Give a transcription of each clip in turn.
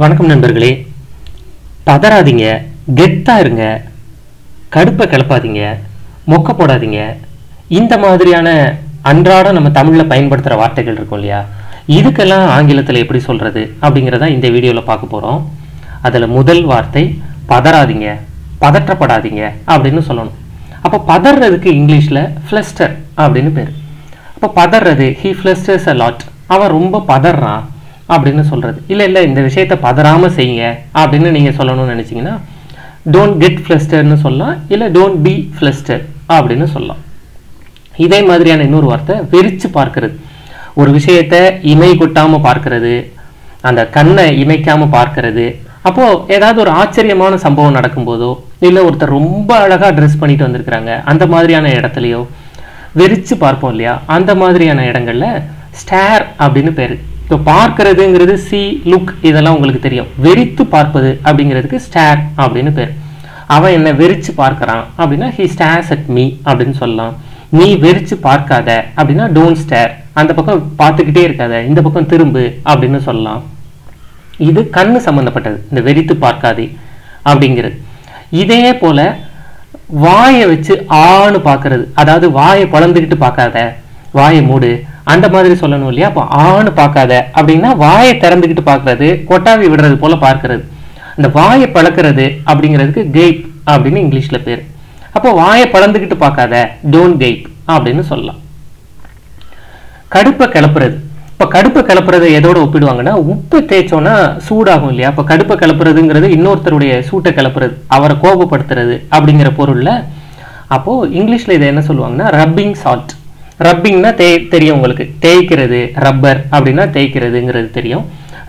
வணக்கம் நண்பர்களே. பதறாதீங்க கெத்தாக இருங்க. கடுப்பை கிளப்பாதீங்க மொக்க போடாதீங்க. இந்த மாதிரியான அன்றாடம் நம்ம தமிழில் பயன்படுத்துகிற வார்த்தைகள் இருக்கும் இல்லையா? இதுக்கெல்லாம் ஆங்கிலத்தில் எப்படி சொல்கிறது அப்படிங்கிறத இந்த வீடியோவில் பார்க்க போகிறோம் அதில் முதல் வார்த்தை பதறாதீங்க பதற்றப்படாதீங்க அப்படின்னு சொல்லணும். அப்போ பதறதுக்கு இங்கிலீஷில் ஃப்ளஸ்டர் அப்படின்னு பேர். அப்போ பதறது ஹீ ஃப்ளஸ்டர்ஸ் அ லாட் அவன் ரொம்ப பதறான். அப்படின்னு சொல்கிறது இல்லை இல்லை இந்த விஷயத்தை பதறாமல் செய்யுங்க அப்படின்னு நீங்கள் சொல்லணும்னு நினச்சிங்கன்னா டோன்ட் கெட் ஃப்ளஸ்டர்னு சொல்லலாம் இல்லை டோன்ட் பி ஃப்ளஸ்டர் அப்படின்னு சொல்லலாம். இதே மாதிரியான இன்னொரு வார்த்தை வெறிச்சு பார்க்கறது. ஒரு விஷயத்த இமை கொட்டாமல் பார்க்கறது அந்த கண்ணை இமைக்காமல் பார்க்கறது. அப்போது ஏதாவது ஒரு ஆச்சரியமான சம்பவம் நடக்கும்போதோ இல்லை ஒருத்தர் ரொம்ப அழகாக ட்ரெஸ் பண்ணிட்டு வந்திருக்கிறாங்க அந்த மாதிரியான இடத்துலையோ வெறிச்சு பார்ப்போம் இல்லையா? அந்த மாதிரியான இடங்களில் ஸ்டேர் அப்படின்னு பேர். இப்போ பார்க்கறதுங்கிறது சி லுக் இதெல்லாம் உங்களுக்கு தெரியும். வெறித்து பார்ப்பது அப்படிங்கிறதுக்கு ஸ்டேர் அப்படின்னு பேர். அவன் என்ன வெறிச்சு பார்க்கறான் அப்படின்னா ஹி ஸ்டேர்ஸ் அட் மீ அப்படின்னு சொல்லலாம். நீ வெறிச்சு பார்க்காத அப்படின்னா டோன்ட் ஸ்டேர் அந்த பக்கம் பார்த்துக்கிட்டே இருக்காத. இந்த பக்கம் திரும்பு அப்படின்னு சொல்லலாம். இது கண்ணு சம்மந்தப்பட்டது இந்த வெறித்து பார்க்காதே அப்படிங்கிறது. இதே போல வாயை வச்சு ஆணு பார்க்கறது. அதாவது வாயை பழந்துக்கிட்டு பார்க்காத. வாயை மூடு. அந்த மாதிரி சொல்லணும் இல்லையா? அப்போ ஆன்னு பார்க்காத. அப்படின்னா வாயை திறந்துக்கிட்டு பார்க்கறது கொட்டாவி விடுறது போல பார்க்கறது. அந்த வாயை பழக்கிறது அப்படிங்கிறதுக்கு கெய்ப் அப்படின்னு இங்கிலீஷில் பேர். அப்போ வாயை பழந்துக்கிட்டு பார்க்காத டோன்ட் கெய்ப் அப்படின்னு சொல்லலாம். கடுப்பை கிளப்புறது. இப்போ கடுப்பை கிளப்புறதை எதோட ஒப்பிடுவாங்கன்னா உப்பு தேய்ச்சோன்னா சூடாகும் இல்லையா? அப்போ கடுப்பை கிளப்புறதுங்கிறது இன்னொருத்தருடைய சூட்டை கிளப்புறது அவரை கோபப்படுத்துறது அப்படிங்கிற பொருளில் அப்போது இங்கிலீஷில் இதை என்ன சொல்லுவாங்கன்னா ரப்பிங் சால்ட் ரப்பிங்னா தே தெரியும் உங்களுக்கு. தேய்க்கிறது ரப்பர் அப்படின்னா தேய்க்கிறதுங்கிறது தெரியும்.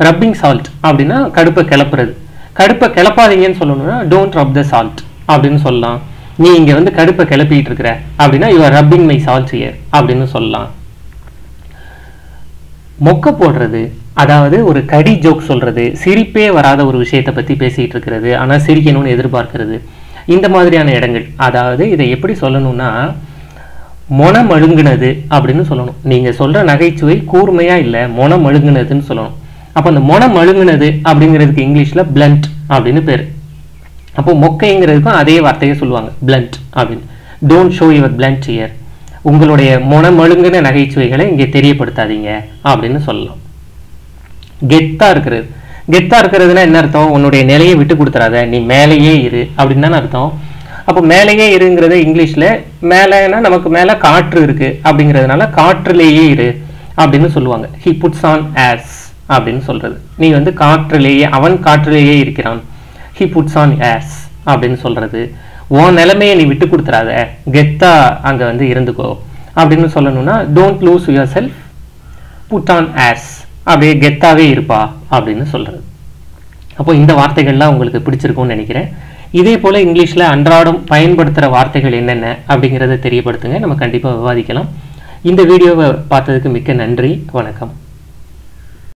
ரப்பிங் சால்ட் அப்படின்னா கடுப்பை கிளப்புறது. கடுப்பை கிளப்பாதீங்கன்னு சொல்லணும்னா டோன்ட் ரப் த சால்ட் அப்படின்னு சொல்லலாம். நீ இங்கே வந்து கடுப்பை கிளப்பிட்டு இருக்கிற அப்படின்னா you're rubbing my salt ear அப்படின்னு சொல்லலாம். மொக்க போடுறது அதாவது ஒரு கடி ஜோக் சொல்கிறது சிரிப்பே வராத ஒரு விஷயத்தை பற்றி பேசிகிட்டு இருக்கிறது ஆனால் சிரிக்கணும்னு எதிர்பார்க்கிறது இந்த மாதிரியான இடங்கள். அதாவது இதை எப்படி சொல்லணும்னா மொனம் அழுங்குனது அப்படின்னு சொல்லணும். நீங்கள் சொல்கிற நகைச்சுவை கூர்மையாக இல்லை மொனம் அழுங்குனதுன்னு சொல்லணும். அப்போ அந்த மொனம் அழுங்குனது அப்படிங்கிறதுக்கு இங்கிலீஷில் பிளண்ட் அப்படின்னு பேர். அப்போ மொக்கைங்கிறதுக்கும் அதே வார்த்தையை சொல்லுவாங்க பிளண்ட் அப்படின்னு. Don't show your blunt ear உங்களுடைய மொனமழுங்கின நகைச்சுவைகளை இங்கே தெரியப்படுத்தாதீங்க அப்படின்னு சொல்லலாம். கெத்தாக இருக்கிறது. கெத்தாக இருக்கிறதுனா என்ன அர்த்தம்? உன்னுடைய நிலையை விட்டு கொடுத்துறாத. நீ மேலேயே இரு அப்படின்னு தானே அர்த்தம்? அப்போ மேலேயே இருங்கிறது இங்கிலீஷ்ல மேலேனா நமக்கு மேலே காற்று இருக்கு அப்படிங்கிறதுனால காற்றுலேயே இரு அப்படின்னு சொல்லுவாங்க. ஹி புட்ஸ் ஆன் ஏர்ஸ் அப்படின்னு சொல்றது. நீ வந்து காற்றுலேயே அவன் காற்றுலேயே இருக்கிறான். ஹி புட்ஸ் ஆன் ஏர்ஸ் அப்படின்னு சொல்றது. உன் நிலைமையை நீ விட்டு கொடுத்துறாத. கெத்தா அங்க வந்து இருந்துக்கோ அப்படின்னு சொல்லணும்னா don't lose yourself put on airs அப்படியே கெத்தாவே இருப்பா அப்படின்னு சொல்றது. அப்போ இந்த வார்த்தைகள்லாம் உங்களுக்கு பிடிச்சிருக்கும்னு நினைக்கிறேன். இதே போல் இங்கிலீஷில் அன்றாடம் பயன்படுத்துகிற வார்த்தைகள் என்னென்ன அப்படிங்கிறத தெரியப்படுத்துங்க. நம்ம கண்டிப்பாக விவாதிக்கலாம். இந்த வீடியோவை பார்த்ததுக்கு மிக்க நன்றி. வணக்கம்.